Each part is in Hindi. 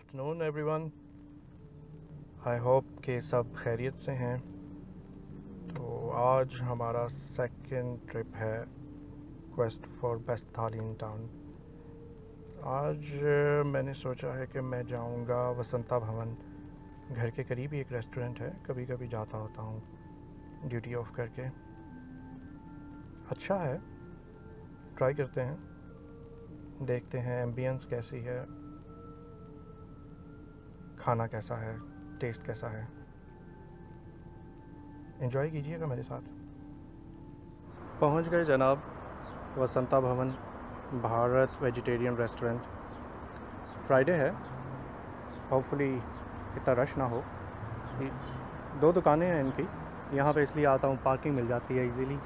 आफ्टरनून एवरीवन आई होप के सब खैरियत से हैं। तो आज हमारा सेकंड ट्रिप है quest for best thali in town आज मैंने सोचा है कि मैं जाऊँगा वसंता भवन। घर के करीब ही एक रेस्टोरेंट है कभी कभी जाता होता हूँ ड्यूटी ऑफ़ करके। अच्छा है। ट्राई करते हैं। देखते हैं एम्बियंस कैसी है। खाना कैसा है टेस्ट कैसा है। इन्जॉय कीजिएगा मेरे साथ। पहुँच गए जनाब Vasantha Bhavan, Bharat vegetarian restaurant. Friday है। होपफुली इतना रश ना हो। दो दुकानें हैं इनकी। यहाँ पे इसलिए आता हूँ पार्किंग मिल जाती है इजीली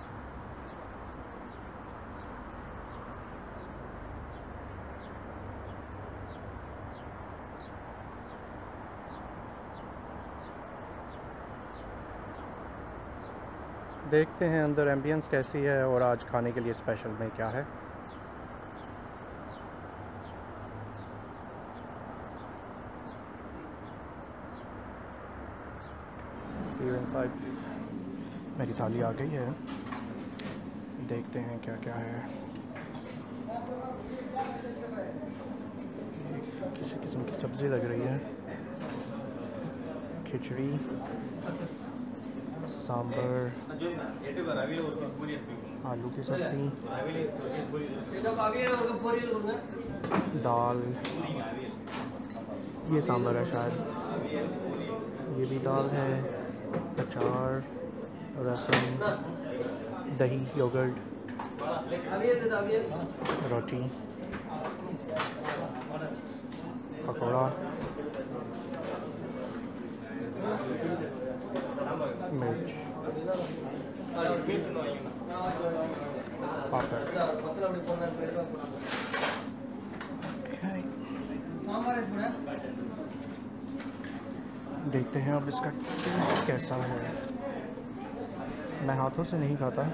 देखते हैं अंदर एम्बियंस कैसी है और आज खाने के लिए स्पेशल में क्या है। मेरी थाली आ गई है। देखते हैं क्या क्या है। किसी किस्म की सब्ज़ी लग रही है। खिचड़ी। सांबर। आलू की सब्ज़ी। दाल। ये सांबर है शायद। ये भी दाल है। अचार रसम दही, योगर्ट, रोटी, पकौड़ा। मिर्च देखते हैं अब इसका टेस्ट कैसा है। मैं हाथों से नहीं खाता।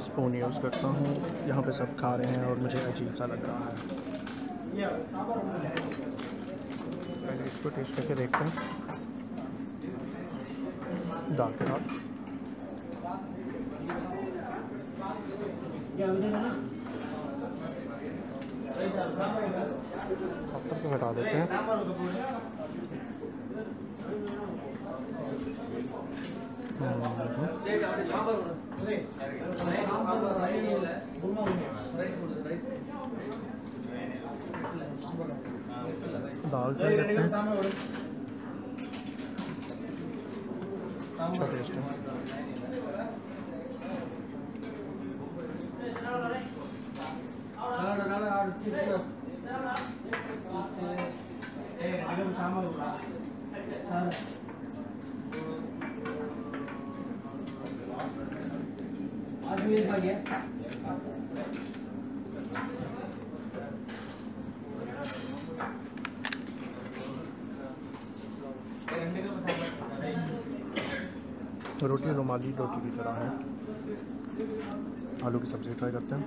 स्पून यूज़ करता हूँ। यहाँ पे सब खा रहे हैं और मुझे अजीब सा लग रहा है। इसको टेस्ट करके देखते हैं। दाल के साथ पत्थर को हटा देते हैं। दाल ट्राई करते हैं। अच्छा टेस्ट है। रोटी रुमाली रोटी की तरह है। आलू की सब्ज़ी ट्राई करते हैं।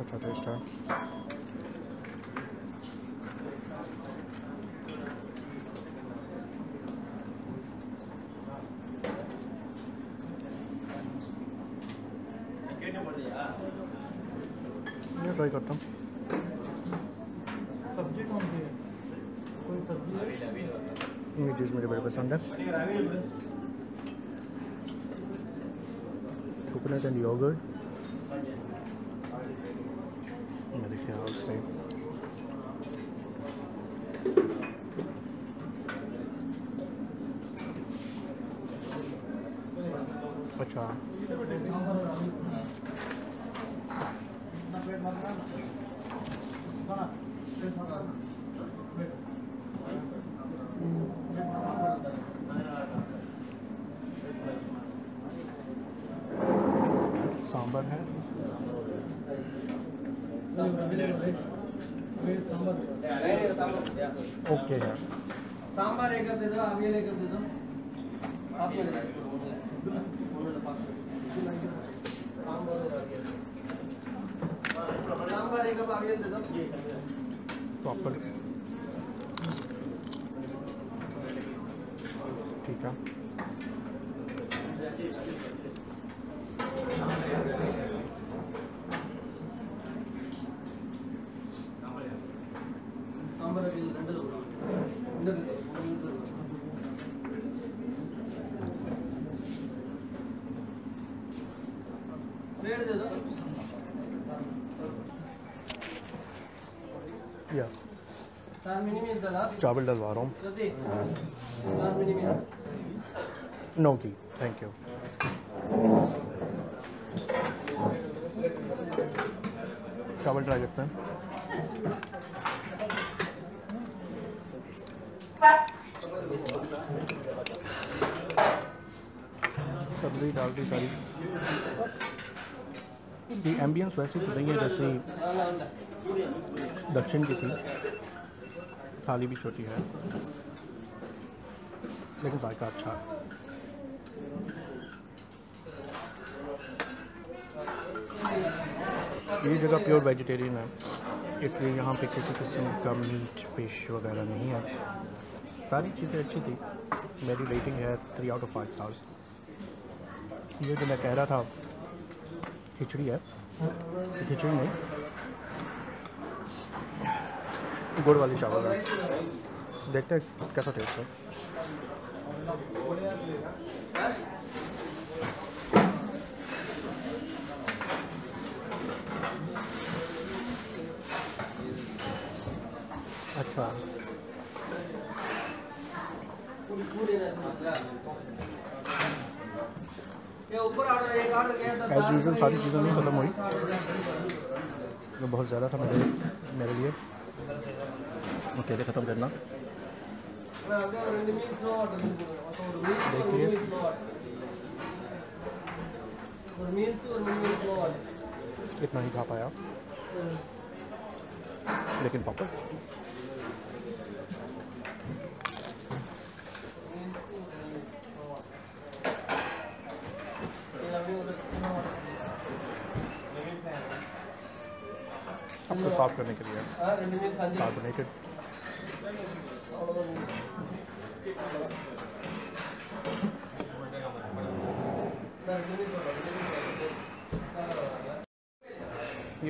अच्छा टेस्ट है। ये ट्राई करता हूँ। सब्ज़ी कौन सी है? कोई सब्ज़ी? ये चीज़ मुझे बड़ी पसंद है। कोकोनट एंड योगर्ट मेरे ख्याल से अच्छा। सांबर है? ओके। है सांबार एक कर दे दो अवियल एक कर दे दो। आप प्रॉपर ठीक है या चावल डलवा रहा हूँ। नो की थैंक यू चावल ट्राई करते हैं। सब्ज़ी दाल दी सारी एम्बियंस वैसी तो नहीं है, जैसे दक्षिण की थी थाली भी छोटी है। लेकिन जायका अच्छा है। ये जगह प्योर वेजिटेरियन है। इसलिए यहाँ पे किसी किस्म का मीट फ़िश वगैरह नहीं है। सारी चीज़ें अच्छी थी। मेरी रेटिंग है three out of five stars ये जो मैं कह रहा था, खिचड़ी है। खिचड़ी नहीं। गुड़ वाली चावल। है देखते हैं कैसा टेस्ट है। अच्छा। एज यूजल सारी चीज़ें नहीं ख़त्म हुई। बहुत ज़्यादा था मेरे मेरे लिए। अकेले ख़त्म करना देखिए। इतना ही खा पाया। लेकिन पापा। आपको साफ़ करने के लिए। कार्बोनेटेड ये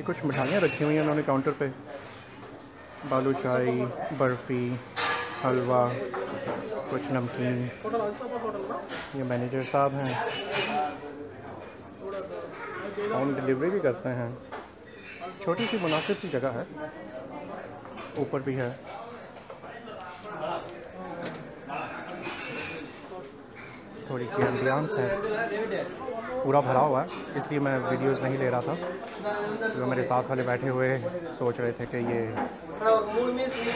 कुछ मिठाइयाँ रखी हुई हैं उन्होंने काउंटर पे। बालूशाही बर्फ़ी, हलवा, कुछ नमकीन। ये मैनेजर साहब हैं। होम डिलीवरी भी करते हैं। छोटी सी मुनासिब सी जगह है। ऊपर भी है। थोड़ी सी एम्बियंस है। पूरा भरा हुआ है, इसलिए मैं वीडियोस नहीं ले रहा था। जो मेरे साथ वाले बैठे हुए सोच रहे थे कि ये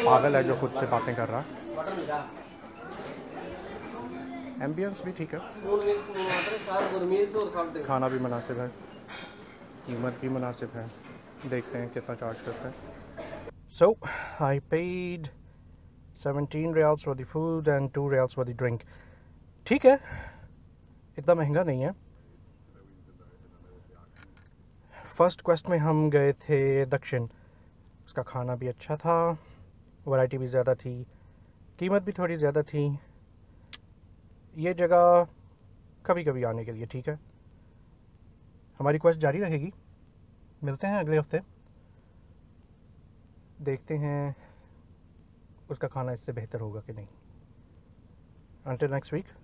पागल है जो खुद से बातें कर रहा है। एम्बियंस भी ठीक है। खाना भी मुनासिब है। कीमत भी मुनासिब है। देखते हैं कितना चार्ज करते हैं। So I paid 17 riyals for the food and 2 riyals for the drink ठीक है। इतना महँगा नहीं है। फ़र्स्ट क्वेस्ट में हम गए थे दक्षिण। उसका खाना भी अच्छा था। वैरायटी भी ज़्यादा थी। कीमत भी थोड़ी ज़्यादा थी। ये जगह कभी कभी आने के लिए ठीक है। हमारी क्वेस्ट जारी रहेगी। मिलते हैं अगले हफ़्ते। देखते हैं उसका खाना इससे बेहतर होगा कि नहीं। Until next week